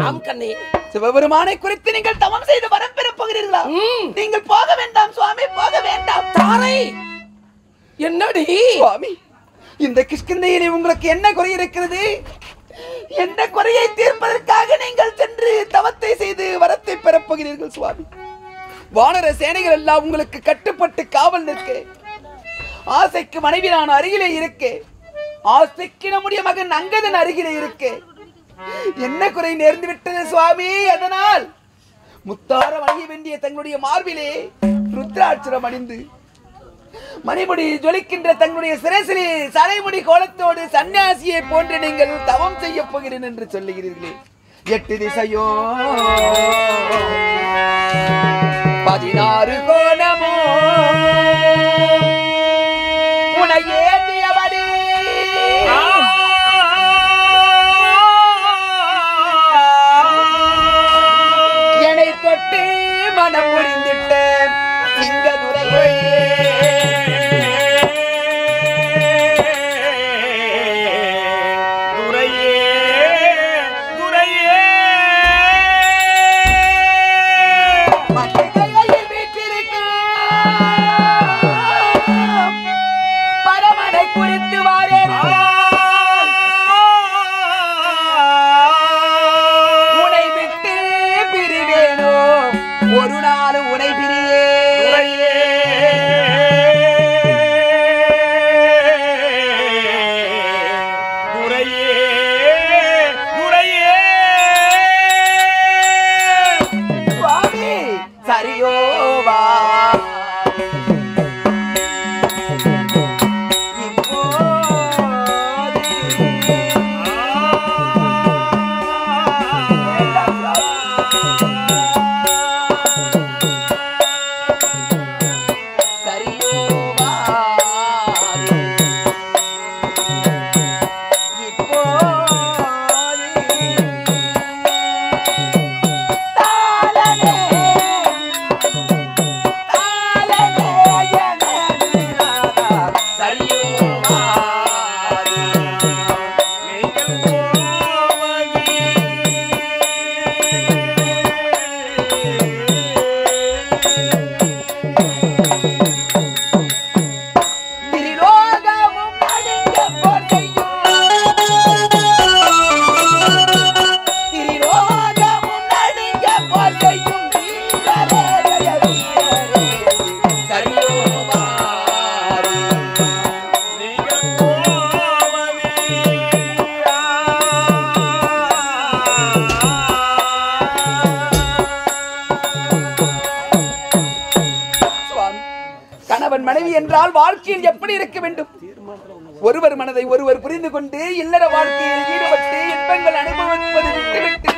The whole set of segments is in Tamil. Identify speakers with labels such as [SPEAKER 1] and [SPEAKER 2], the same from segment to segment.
[SPEAKER 1] ஆம். கண்ணே.
[SPEAKER 2] சிவபெருமானை குறித்து நீங்கள் தவம் செய்து வரம் பெறப் போகிறீர்களா. நீங்கள் போக வேண்டாம் சுவாமி போக வேண்டாம்.
[SPEAKER 1] தாரை. என்னடி?
[SPEAKER 2] சுவாமி இந்த கிஷ்கிந்தையிலே உங்களுக்கு என்ன குறை இருக்கிறது? என்ன குறையை தீர்ப்பதற்காக நீங்கள் சென்று தவத்தை செய்து வரத்தை பெறப் போகிறீர்கள் சுவாமி. வானர சேனைகள் எல்லாம் உங்களுக்கு கட்டுப்பட்டு காவல் நிற்க ஆசைக்கு மனைவி நான் அருகிலே இருக்கே ஆசைக்கு நம்முடைய மகன் அங்கதன் அருகிலே இருக்கே என்ன குறை நேர்ந்து விட்டது சுவாமி அதனால்? முத்தார வணிக வேண்டிய தங்களுடைய மார்பிலே ருத்ராட்சரம் அணிந்து மணிமுடி ஜொலிக்கின்ற தங்களுடைய சிரசிலே சலைமுடி கோலத்தோடு சன்னியாசியை போன்று நீங்கள் தவம் செய்ய போகிறேன் என்று சொல்லுகிறீர்களே. எட்டு திசையோ. பதினாறு கோலமோ உனையே ஒருவர் மனதை ஒருவர் புரிந்து கொண்டு இல்லற வாழ்க்கையில் ஈடுபட்டு இன்பங்கள் அனுபவிப்பது விட்டுவிட்டு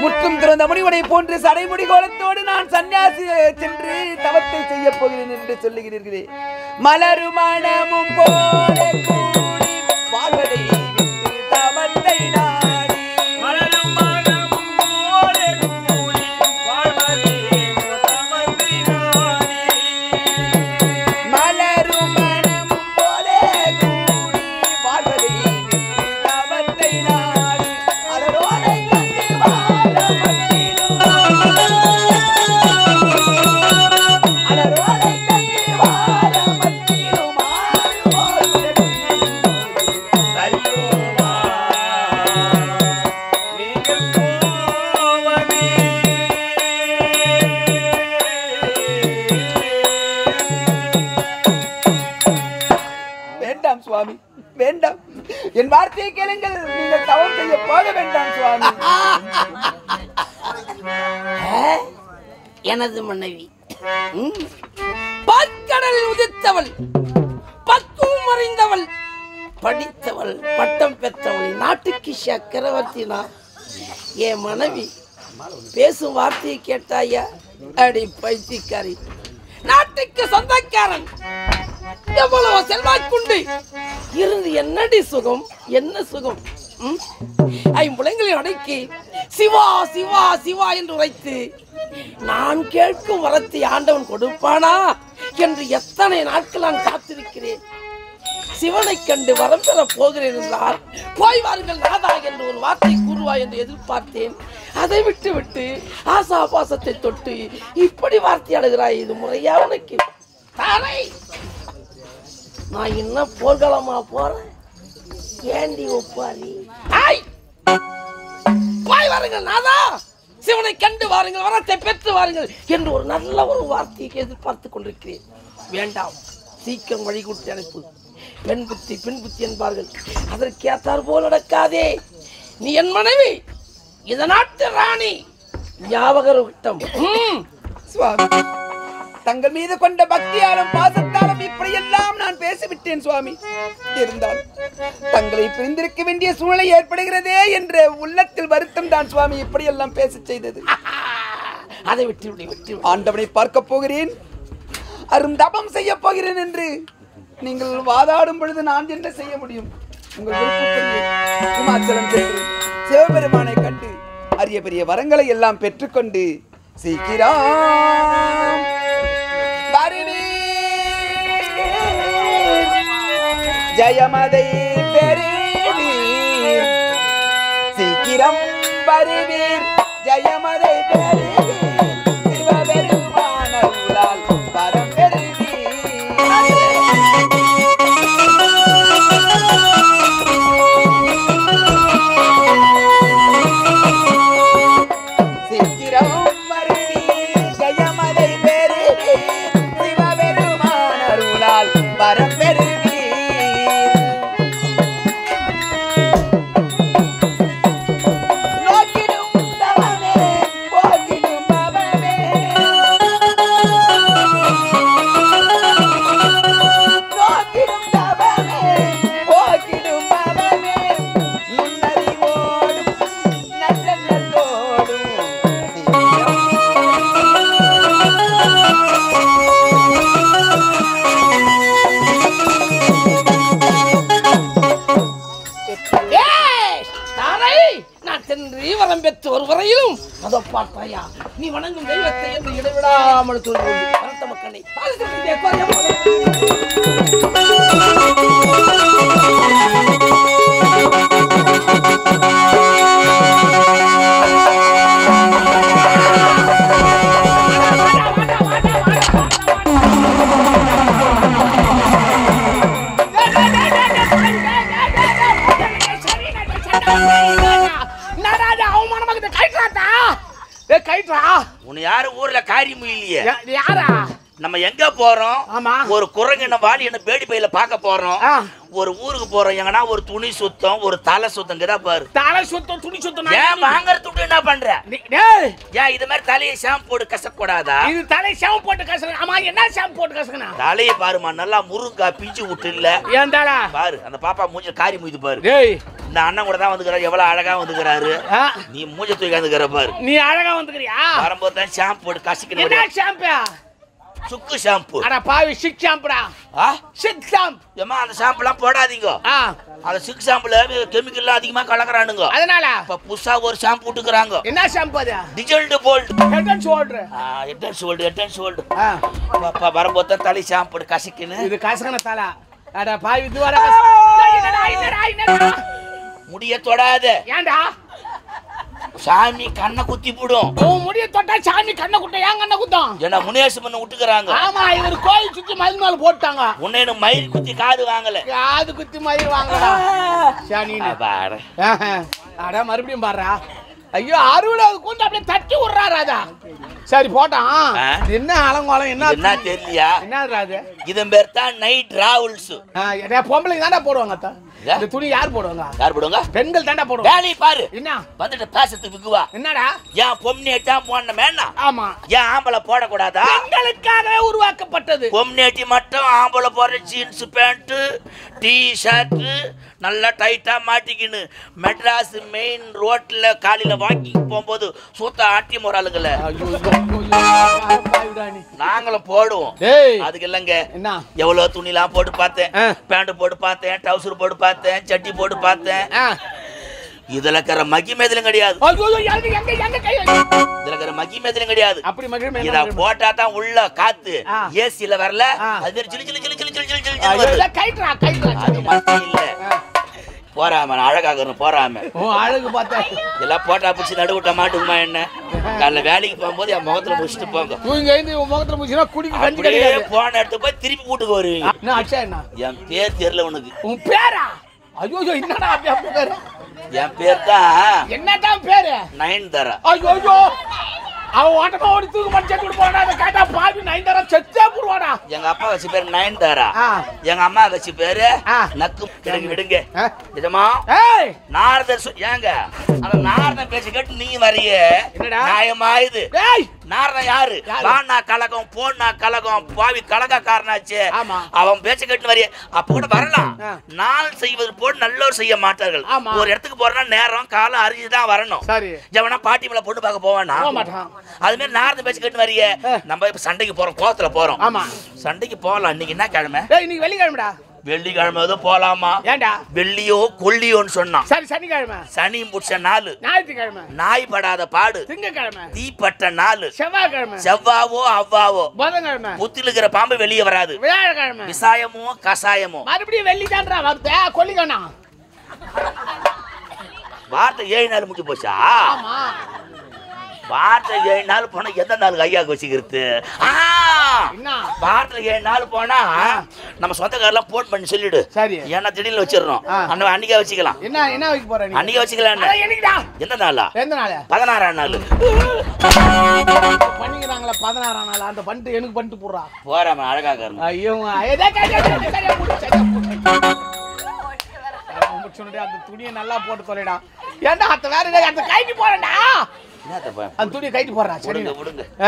[SPEAKER 2] முற்றும் திறந்த முடிவனை போன்று சடைமுடி கோலத்தோடு நான் சன்னியாசி சென்று தவத்தை செய்ய போகிறேன் என்று சொல்லுகிறீர்களே. மலரு மனமும் போல வார்த்தையை கேளுங்கள். நீங்கள் தவம் செய்ய போக வேண்டாம் சுவாமி.
[SPEAKER 1] எனது மனைவி. ம். பாற்கடலில் உதித்தவள். பக்குவம் அறிந்தவள். படித்தவள் பட்டம் பெற்றவள். நாட்டுக்கு சக்கரவர்த்தி நான் என் மனைவி பேசும் வார்த்தையை கேட்டாயா? அடி பைத்தியக்காரி. நாட்டுக்கு சொந்தக்காரன். எவ்வளவு செல்வாக்குண்டு. இருந்து என்னடி சுகம்? என்ன சுகம்? ஐம்புலங்களை அடக்கி சிவா சிவா சிவா என்று உரைத்து நான் கேட்கும் வரத்தை ஆண்டவன் கொடுப்பானா? என்று எத்தனை நாட்கள் நான் காத்திருக்கிறேன். சிவனை கண்டு வரம் பெற போகிறேன் என்றால் போய் வாருங்கள் நாதா என்று ஒரு வார்த்தை கூறுவாய் என்று எதிர்பார்த்தேன். அதை விட்டு விட்டு ஆசா பாசத்தை தொட்டு இப்படி வார்த்தையாடுகிறாய் இது முறையா உனக்கு? தானே நான் இன்னும் போர்க்களமா போறேன். ஏண்டி ஒப்பாரி? ஆய் போய் வாருங்கள் நாதா சிவனை கண்டு வாருங்கள் வரத்தை பெற்று வாருங்கள் என்று ஒரு நல்ல ஒரு வார்த்தையை எதிர்பார்த்து கொண்டிருக்கிறேன். வேண்டாம் சீக்கிரம் வழிகூட்டி அனுப்பு. பெண் புத்தி பெண் புத்தி என்பார்கள். அதற்கு ஏத்தார் போல் நடக்காதே. நீ என் மனைவி இந்த நாட்டு ராணி ஞாபக
[SPEAKER 2] சுவாமி. தங்கள் மீது கொண்ட பக்தியாலும் பேசிவிட்டேன் சுவாமி. இருந்தால் தங்களை பிரிந்திருக்க வேண்டிய சூழ்நிலை ஏற்படுகிறதே என்ற உள்ளத்தில் வருத்தம் தான் சுவாமி இப்படியெல்லாம் பேச செய்தது.
[SPEAKER 1] அதை விட்டு விடு விட்டு விடு.
[SPEAKER 2] ஆண்டவனை பார்க்க போகிறேன். அரும் தபம் செய்ய போகிறேன் என்று நீங்கள் வாதாடும் பொழுது நான் என்ன செய்ய முடியும்? உங்கள் இமாச்சலம் சென்று சிவபெருமானை கண்டு அரிய பெரிய வரங்களை எல்லாம் பெற்றுக்கொண்டு சீக்கிரம் வருவீர். ஜயமதை பெறுவீர் சீக்கிரம் வருவீர் ஜயமதை
[SPEAKER 1] வரையிலும் அதோ பார்த்தாயா நீ வணங்கும் தெய்வத்தை என்று இடைவிடாமல் சொல்லி வரட்ட மக்களை பாலிசத்திலே கோரியம் போதே.
[SPEAKER 3] உன்னை யாரு ஊர்ல காரியம் இல்லையே
[SPEAKER 1] யாரா?
[SPEAKER 3] நம்ம எங்க போறோம்?
[SPEAKER 1] ஆமா.
[SPEAKER 3] ஒரு குரங்கு என்ன வாடி என்ன பேடி பையில பார்க்க போறோம். ஒரு ஊருக்கு போறோம். எங்கன்னா ஒரு துணி சுத்தம் ஒரு தலை சுத்தம் தான் பாரு.
[SPEAKER 1] தலை சுத்தம் துணி சுத்தம்
[SPEAKER 3] ஏன் வாங்குற துட்டு என்ன பண்ற? ஏன் இது மாதிரி தலையை ஷாம்பு போட்டு கசக்கூடாதா
[SPEAKER 1] இது தலை ஷாம்பு போட்டு கசக்கணும். ஆமா என்ன ஷாம்பு போட்டு கசக்கணும்?
[SPEAKER 3] தலையை பாருமா நல்லா முருங்கா பிஞ்சு விட்டு இல்ல
[SPEAKER 1] ஏன் தாடா
[SPEAKER 3] பாரு அந்த பாப்பா மூஞ்சி காரி மூஞ்சி பாரு. இந்த அண்ணன் கூட தான் வந்துக்கிறாரு. எவ்வளவு அழகா வந்துக்கிறாரு.
[SPEAKER 1] ஆ,
[SPEAKER 3] நீ மூஞ்ச தூக்கி வந்துக்கிற பாரு.
[SPEAKER 1] நீ அழகா வந்துக்கிறியா?
[SPEAKER 3] வரும்போது தான் ஷாம்பு போட்டு
[SPEAKER 1] என்ன
[SPEAKER 3] கசிக்கணும்
[SPEAKER 1] ஷாம்பு
[SPEAKER 3] சுக்கு ஷாம்பு
[SPEAKER 1] அட பாவி சிக் ஷாம்புடா
[SPEAKER 3] ஆ?
[SPEAKER 1] சிக் ஷாம்பு
[SPEAKER 3] ஏமா அந்த ஷாம்புலாம் போடாதீங்க.
[SPEAKER 1] ஆ.
[SPEAKER 3] அந்த சிக் ஷாம்புல கெமிக்கல்லாம் அதிகமா கலக்குறானுங்க.
[SPEAKER 1] அதனால?
[SPEAKER 3] இப்ப புதுசா ஒரு ஷாம்பு விட்டுக்கிறாங்க
[SPEAKER 1] என்ன ஷாம்பு அது?
[SPEAKER 3] டிஜல்டு போல்ட்
[SPEAKER 1] head and shoulder
[SPEAKER 3] head and should head and should
[SPEAKER 1] ஆ.
[SPEAKER 3] பாப்பா வரும்போது தான் தலை ஷாம்பு கசிக்கணும்
[SPEAKER 1] இது கசகன தலை. அட பாவி இது வர என்னடா என்னடா?
[SPEAKER 3] முடிய தொடாத.
[SPEAKER 1] ஏன்டா
[SPEAKER 3] சாமி கண்ணை குத்தி போடும்.
[SPEAKER 1] உன் முடிய தொட்டா சாமி கண்ணை குட்ட ஏன் கண்ணை குத்தம்
[SPEAKER 3] ஏன்னா முனேசம் பண்ண விட்டுக்கிறாங்க
[SPEAKER 1] ஆமா இவர் கோயில் சுத்தி மயில் மேல போட்டாங்க.
[SPEAKER 3] உன்னை இன்னும் மயில் குத்தி காது வாங்கல.
[SPEAKER 1] காது குத்தி மயில் வாங்கடா.
[SPEAKER 3] அப்பாடா.
[SPEAKER 1] ஆஹா. அட மறுபடியும் பாடுறா. ஐயோ அறுவடாவது கொண்டு அப்படியே தட்டி விடுறாரு அதா? சரி போட்டான். என்ன அலங்கோலம்? என்ன
[SPEAKER 3] என்ன தெரியலையா?
[SPEAKER 1] என்ன அது?
[SPEAKER 3] இதன் பேர் தான் நைட் டிராவல்ஸ்
[SPEAKER 1] என்ன பொம்பளைங்க தாண்டா போடுவாங்க அத்தா. இந்த துணி யார் போடுவாங்க?
[SPEAKER 3] யார் போடுவாங்க?
[SPEAKER 1] பெண்கள் தாண்டா போடுவாங்க.
[SPEAKER 3] வேலையை பாரு.
[SPEAKER 1] என்ன?
[SPEAKER 3] வந்துட்டு பேசத்துக்கு விக்குவா
[SPEAKER 1] என்னடா?
[SPEAKER 3] ஏன் பொம்னேட்டா போன மேனா
[SPEAKER 1] ஆமா.
[SPEAKER 3] ஏன் ஆம்பளை போடக்கூடாதா?
[SPEAKER 1] பெண்களுக்காகவே உருவாக்கப்பட்டது.
[SPEAKER 3] பொம்னேட்டி மட்டும் ஆம்பளை போடுற ஜீன்ஸ் பேண்ட் டி ஷர்ட் நல்லா டைட்டா மாட்டிக்கின்னு மெட்ராஸ் மெயின் ரோட்ல காலையில வாக்கிங் போகும்போது சூத்த ஆட்டி முறாளுங்கள. நாங்களும் போடுவோம். அதுக்கு இல்லைங்க.
[SPEAKER 1] என்ன?
[SPEAKER 3] எவ்வளவு துணிலாம் போட்டு பார்த்தேன். பேண்ட் போட்டு பார்த்தேன் டவுசர் போட்டு பார்த்தேன் சட்டி போட்டு பார்த்தேன். இதுல இருக்கிற மகிமை எதுலும் கிடையாது. இதுல இருக்கிற மகிமை எதுலும் கிடையாது.
[SPEAKER 1] அப்படி மகிழ்மை
[SPEAKER 3] இத போட்டா தான் உள்ள காத்து. ஏசில வரல. அது ஜிலு ஜிலு
[SPEAKER 1] ஐயோ,
[SPEAKER 3] வருது.
[SPEAKER 1] இல்ல, கைட்டுறா கைட்டுறா
[SPEAKER 3] அது மட்டும் இல்ல. போறாம நான் அழகாக போறாம.
[SPEAKER 1] அழகு பார்த்தா
[SPEAKER 3] எல்லாம் போட்டா பிடிச்சி நடுவிட்ட மாட்டுக்குமா என்ன? காலைல வேலைக்கு போகும்போது என் முகத்துல முடிச்சுட்டு போங்க.
[SPEAKER 1] தூங்கி எழுந்து உன் முகத்துல முடிச்சுனா குடிக்க கஞ்சி
[SPEAKER 3] அப்படியே போன இடத்துக்கு போய் திருப்பி வீட்டுக்கு வருவீங்க
[SPEAKER 1] என்ன அச்சா என்ன?
[SPEAKER 3] என் பேர் தெரியல உனக்கு.
[SPEAKER 1] உன் பேரா? ஐயோ என்னடா அப்படி அப்படி பேரு?
[SPEAKER 3] என் பேர் தான்
[SPEAKER 1] என்னதான் பேரு?
[SPEAKER 3] நயன்தாரா.
[SPEAKER 1] ஐயோ அவன் ஓட்டமா ஓடி தூக்கு மாட்டி செத்து போடா அதை கேட்டா பாவி நைன் தர செத்தே போடுவாடா
[SPEAKER 3] எங்க அப்பா வச்சு பேர் நயன்தாரா. எங்க அம்மா வச்சு பேரு. நக்கு. விடுங்க
[SPEAKER 1] ஆ?
[SPEAKER 3] நிஜமா?
[SPEAKER 1] ஏய்!
[SPEAKER 3] நாரதர் ஏங்க அந்த நாரதன் பேச்சு கேட்டு நீ வரிய? நியாயமா இது?
[SPEAKER 1] ஏய்!
[SPEAKER 3] நாரதன் யாரு? வானா கலகம் போனா கலகம் பாவி கலகக்காரனாச்சு. அவன் பேச்ச கேட்டு வரிய. அப்ப கூட வரலாம். நாள் செய்வது போல் நல்லோர் செய்ய மாட்டார்கள். ஒரு இடத்துக்கு போறனா நேரம் காலம் அறிஞ்சுதான் வரணும்.
[SPEAKER 1] சரி.
[SPEAKER 3] ஜவனா பாட்டி மேல பொண்ணு பார்க்க போவானா? அது மாதிரி நாரதன் பேச்சு கேட்டு வரிய. நம்ம இப்ப சண்டைக்கு போறோம் கோவத்துல போறோம்.
[SPEAKER 1] ஆமா.
[SPEAKER 3] சண்டைக்கு போகலாம். இன்னைக்கு என்ன கிழமை?
[SPEAKER 1] இன்னைக்கு வெள்ளிக்கிழமைடா.
[SPEAKER 3] வெள்ளிக்கிழமை எதுவும் போலாமா?
[SPEAKER 1] ஏன்டா
[SPEAKER 3] வெள்ளியோ கொல்லியோன்னு சொன்னான்.
[SPEAKER 1] சரி சனிக்கிழமை.
[SPEAKER 3] சனி முடிச்ச நாள்.
[SPEAKER 1] ஞாயிற்றுக்கிழமை.
[SPEAKER 3] நாய் படாத பாடு.
[SPEAKER 1] திங்கக்கிழமை.
[SPEAKER 3] தீப்பட்ட நாள்.
[SPEAKER 1] செவ்வாய்க்கிழமை.
[SPEAKER 3] செவ்வாவோ அவ்வாவோ.
[SPEAKER 1] புதன்கிழமை.
[SPEAKER 3] புத்தில இருக்கிற பாம்பு வெளியே வராது.
[SPEAKER 1] வியாழக்கிழமை.
[SPEAKER 3] விசாயமோ கசாயமோ
[SPEAKER 1] மறுபடியும் வெள்ளி தான்றா வருது கொல்லிக்கணும்
[SPEAKER 3] வார்த்தை ஏழு நாள் முடிஞ்சு போச்சா?
[SPEAKER 1] ஆமா
[SPEAKER 3] வார்த்தை ஏழு நாள் போனா எந்த நாள் ஐயாக்கு வச்சுக்கிறது? ஆ!
[SPEAKER 1] என்ன?
[SPEAKER 3] வாரத்துல ஏழு நாள் போனா நம்ம சொந்தக்காரெல்லாம் போன் பண்ணி சொல்லிடு.
[SPEAKER 1] சரி.
[SPEAKER 3] ஏன்னா திடீர்னு வச்சிடறோம்.
[SPEAKER 1] ஆ.
[SPEAKER 3] அன்னைக்கு வச்சுக்கலாம்.
[SPEAKER 1] என்ன என்ன வைக்க போற நீ?
[SPEAKER 3] அன்னைக்கே வச்சுக்கலாம் எந்த நாளா?
[SPEAKER 1] எந்த நாள்?
[SPEAKER 3] பதினாறாம் நாள்.
[SPEAKER 1] பண்ணிக்கிறாங்களே பதினாறாம் நாள். அந்த பண்ணிட்டு எனக்கு பண்ணிட்டு போடுறா.
[SPEAKER 3] போறாம அழகாக
[SPEAKER 1] ஐயோ அந்த துணியை நல்லா போட்டு சொல்லிடா ஏன்டா அந்த வேற அந்த கைட்டு போறேன்டா. அந்த துணியை கைட்டு போடுறா சரி.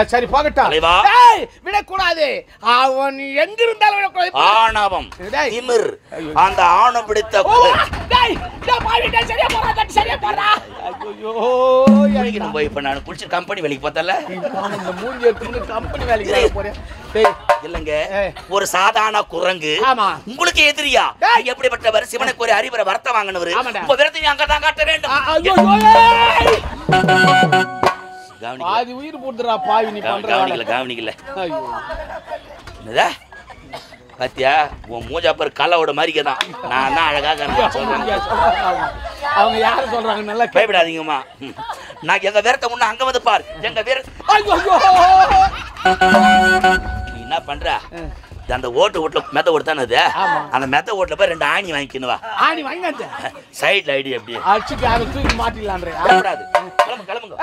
[SPEAKER 1] சரி போகட்டும். விடக்கூடாது. அவன் எங்க இருந்தாலும் விடக்கூடாது.
[SPEAKER 3] ஆணவம். திமிர். அந்த ஆணம் பிடித்த போய் இப்ப நான் குளிச்சு கம்பெனி வேலைக்கு பார்த்தல
[SPEAKER 1] இந்த மூஞ்சி company வேலைக்கு போறேன். டேய்,
[SPEAKER 3] இல்லங்க
[SPEAKER 1] ஏய்.
[SPEAKER 3] ஒரு சாதாரண குரங்கு
[SPEAKER 1] ஆமா.
[SPEAKER 3] உங்களுக்கு எதிரியா? எப்படிப்பட்டவர்? சிவனுக்கு ஒரு அறிவுரை வரத்த வாங்கினவர். உங்க விரத்தை அங்க தான் காட்ட வேண்டும்.
[SPEAKER 1] பாதி உயிர் போட்டுறா பாவி நீ பண்ற
[SPEAKER 3] கவனிக்கல. கவனிக்கல. என்னதா? பாத்தியா உன் மூஞ்சா பேர் கல்லாவோட மாதிரிக்கே தான் நான் தான் அழகாக சொல்றேன்.
[SPEAKER 1] அவங்க. அவங்க யாரு சொல்றாங்க நல்லா.
[SPEAKER 3] பயப்படாதீங்கம்மா. நான் எங்க வீரத்தை முன்ன அங்க வந்து பார். எங்க வீர. நீ என்ன பண்ற? அந்த ஓட்டு ஓட்டுல மெத்த ஓட்டு அது
[SPEAKER 1] ஆமா.
[SPEAKER 3] அந்த மெத்த ஓட்டுல போய் ரெண்டு ஆணி வாங்கிக்கணுவா
[SPEAKER 1] ஆணி வாங்கினாச்சு
[SPEAKER 3] சைடுல ஐடி எப்படி
[SPEAKER 1] அடிச்சுட்டு அதை தூக்கி மாட்டிடலான்றே.
[SPEAKER 3] கிளம்பு கிளம்புங்க.